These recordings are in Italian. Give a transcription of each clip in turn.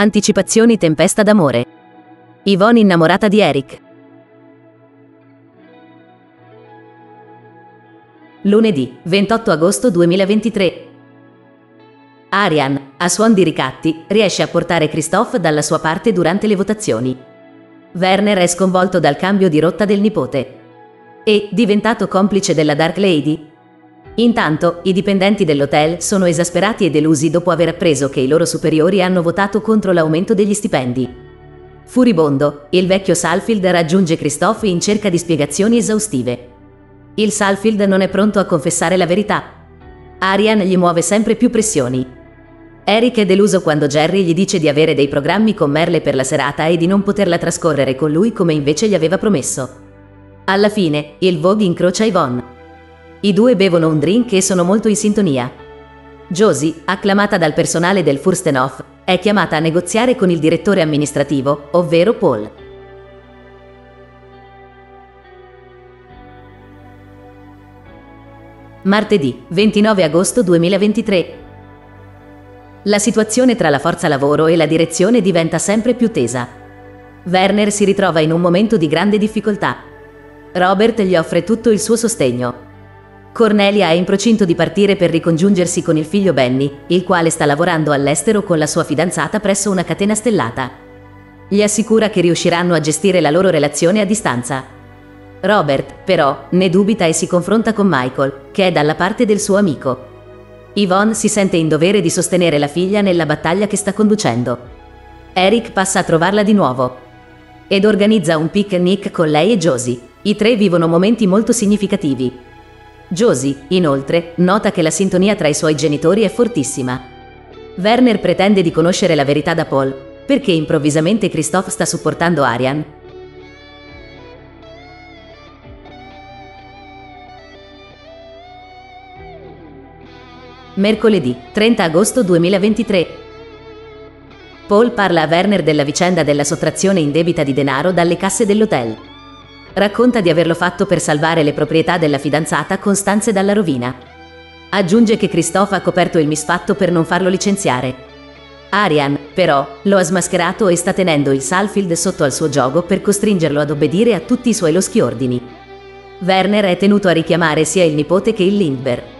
Anticipazioni Tempesta d'amore. Yvonne innamorata di Eric. Lunedì, 28 agosto 2023. Arian, a suon di ricatti, riesce a portare Christophe dalla sua parte durante le votazioni. Werner è sconvolto dal cambio di rotta del nipote. E, diventato complice della Dark Lady, Intanto, i dipendenti dell'hotel sono esasperati e delusi dopo aver appreso che i loro superiori hanno votato contro l'aumento degli stipendi. Furibondo, il vecchio Salfield raggiunge Christophe in cerca di spiegazioni esaustive. Il Salfield non è pronto a confessare la verità. Arian gli muove sempre più pressioni. Eric è deluso quando Jerry gli dice di avere dei programmi con Merle per la serata e di non poterla trascorrere con lui come invece gli aveva promesso. Alla fine, il Vogue incrocia Yvonne. I due bevono un drink e sono molto in sintonia. Josie, acclamata dal personale del Furstenhof, è chiamata a negoziare con il direttore amministrativo, ovvero Paul. Martedì, 29 agosto 2023. La situazione tra la forza lavoro e la direzione diventa sempre più tesa. Werner si ritrova in un momento di grande difficoltà. Robert gli offre tutto il suo sostegno, Cornelia è in procinto di partire per ricongiungersi con il figlio Benny, il quale sta lavorando all'estero con la sua fidanzata presso una catena stellata. Gli assicura che riusciranno a gestire la loro relazione a distanza. Robert, però, ne dubita e si confronta con Michael, che è dalla parte del suo amico. Yvonne si sente in dovere di sostenere la figlia nella battaglia che sta conducendo. Eric passa a trovarla di nuovo ed organizza un picnic con lei e Josie. I tre vivono momenti molto significativi, Josie, inoltre, nota che la sintonia tra i suoi genitori è fortissima. Werner pretende di conoscere la verità da Paul, perché improvvisamente Christophe sta supportando Arian. Mercoledì 30 agosto 2023. Paul parla a Werner della vicenda della sottrazione indebita di denaro dalle casse dell'hotel. Racconta di averlo fatto per salvare le proprietà della fidanzata Costanze dalla rovina. Aggiunge che Christophe ha coperto il misfatto per non farlo licenziare. Arian, però, lo ha smascherato e sta tenendo il Salfield sotto al suo gioco per costringerlo ad obbedire a tutti i suoi loschi ordini. Werner è tenuto a richiamare sia il nipote che il Lindbergh.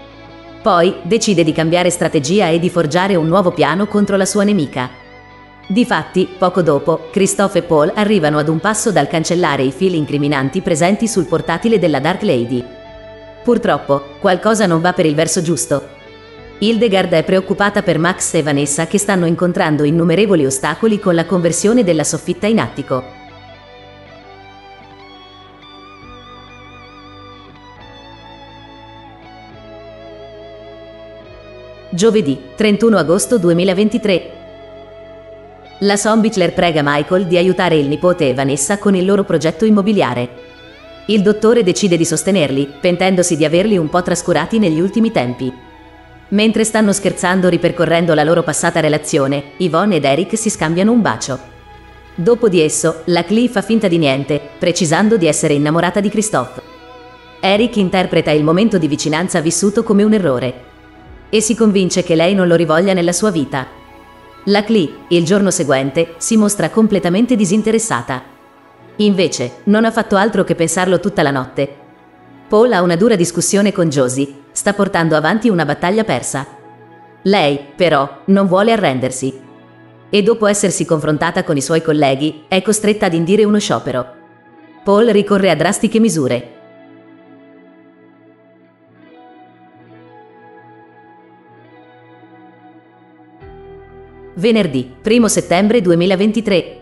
Poi decide di cambiare strategia e di forgiare un nuovo piano contro la sua nemica. Difatti, poco dopo, Christophe e Paul arrivano ad un passo dal cancellare i fili incriminanti presenti sul portatile della Dark Lady. Purtroppo, qualcosa non va per il verso giusto. Hildegard è preoccupata per Max e Vanessa che stanno incontrando innumerevoli ostacoli con la conversione della soffitta in attico. Giovedì 31 agosto 2023 la Sombichler prega Michael di aiutare il nipote e Vanessa con il loro progetto immobiliare. Il dottore decide di sostenerli, pentendosi di averli un po' trascurati negli ultimi tempi. Mentre stanno scherzando ripercorrendo la loro passata relazione, Yvonne ed Eric si scambiano un bacio. Dopo di esso, la Clee fa finta di niente, precisando di essere innamorata di Christophe. Eric interpreta il momento di vicinanza vissuto come un errore e si convince che lei non lo rivoglia nella sua vita, la Clee, il giorno seguente, si mostra completamente disinteressata. Invece, non ha fatto altro che pensarlo tutta la notte. Paul ha una dura discussione con Josie, sta portando avanti una battaglia persa. Lei, però, non vuole arrendersi. E dopo essersi confrontata con i suoi colleghi, è costretta ad indire uno sciopero. Paul ricorre a drastiche misure, Venerdì 1 settembre 2023.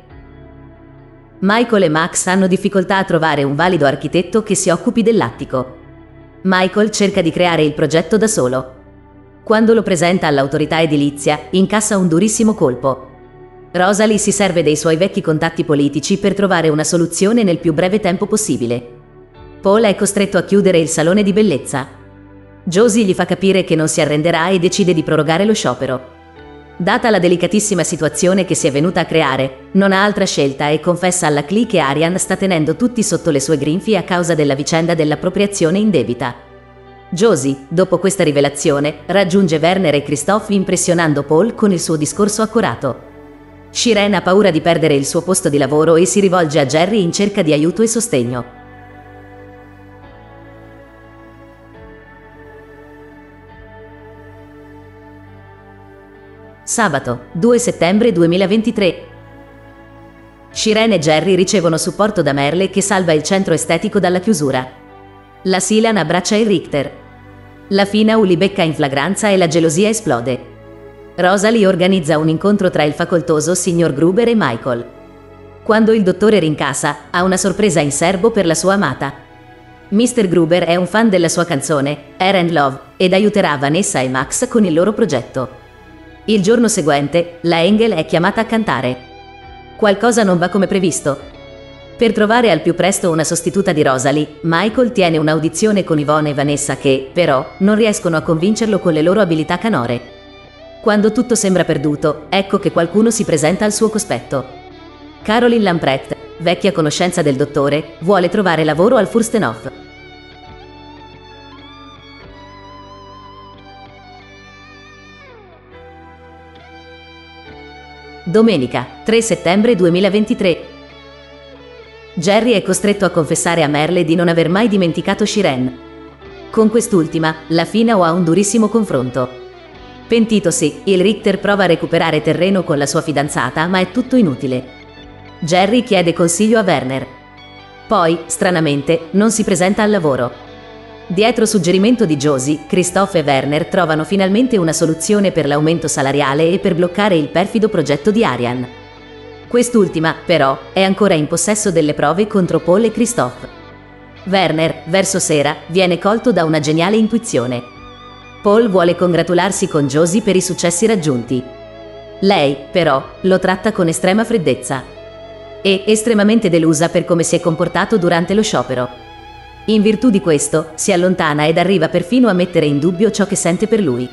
Michael e Max hanno difficoltà a trovare un valido architetto che si occupi dell'attico. Michael cerca di creare il progetto da solo. Quando lo presenta all'autorità edilizia, incassa un durissimo colpo. Rosalie si serve dei suoi vecchi contatti politici per trovare una soluzione nel più breve tempo possibile. Paul è costretto a chiudere il salone di bellezza. Josie gli fa capire che non si arrenderà e decide di prorogare lo sciopero. Data la delicatissima situazione che si è venuta a creare, non ha altra scelta e confessa alla Clee che Arian sta tenendo tutti sotto le sue grinfie a causa della vicenda dell'appropriazione indebita. Josie, dopo questa rivelazione, raggiunge Werner e Christophe impressionando Paul con il suo discorso accurato. Shiren ha paura di perdere il suo posto di lavoro e si rivolge a Jerry in cerca di aiuto e sostegno. Sabato, 2 settembre 2023. Shiren e Jerry ricevono supporto da Merle che salva il centro estetico dalla chiusura. La Silan abbraccia il Richter. La Fina li becca in flagranza e la gelosia esplode. Rosalie organizza un incontro tra il facoltoso signor Gruber e Michael. Quando il dottore rincasa, ha una sorpresa in serbo per la sua amata. Mr. Gruber è un fan della sua canzone, Air and Love, ed aiuterà Vanessa e Max con il loro progetto. Il giorno seguente, la Engel è chiamata a cantare. Qualcosa non va come previsto. Per trovare al più presto una sostituta di Rosalie, Michael tiene un'audizione con Yvonne e Vanessa che, però, non riescono a convincerlo con le loro abilità canore. Quando tutto sembra perduto, ecco che qualcuno si presenta al suo cospetto. Caroline Lamprecht, vecchia conoscenza del dottore, vuole trovare lavoro al Furstenhof. Domenica, 3 settembre 2023. Jerry è costretto a confessare a Merle di non aver mai dimenticato Shiren. Con quest'ultima, la Fina ha un durissimo confronto. Pentitosi, il Richter prova a recuperare terreno con la sua fidanzata, ma è tutto inutile. Jerry chiede consiglio a Werner. Poi, stranamente, non si presenta al lavoro. Dietro suggerimento di Josie, Christophe e Werner trovano finalmente una soluzione per l'aumento salariale e per bloccare il perfido progetto di Arian. Quest'ultima, però, è ancora in possesso delle prove contro Paul e Christophe. Werner, verso sera, viene colto da una geniale intuizione. Paul vuole congratularsi con Josie per i successi raggiunti. Lei, però, lo tratta con estrema freddezza. E estremamente delusa per come si è comportato durante lo sciopero. In virtù di questo, si allontana ed arriva perfino a mettere in dubbio ciò che sente per lui.